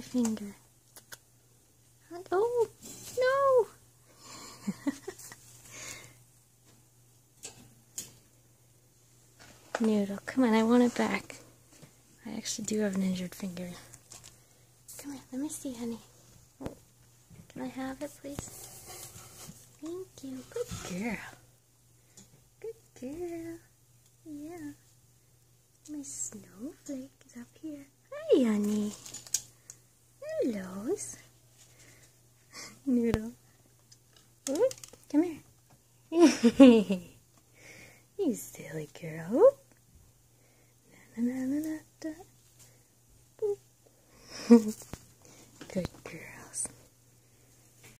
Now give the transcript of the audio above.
finger. Oh, no! Noodle, come on, I want it back. I actually do have an injured finger. Come here, let me see, honey. Can I have it, please? Thank you. Good girl. Good girl. Yeah. My Snowflake is up here. Hi, honey. Hello. Noodle. Oh, come here. you silly girl. Na, na, na,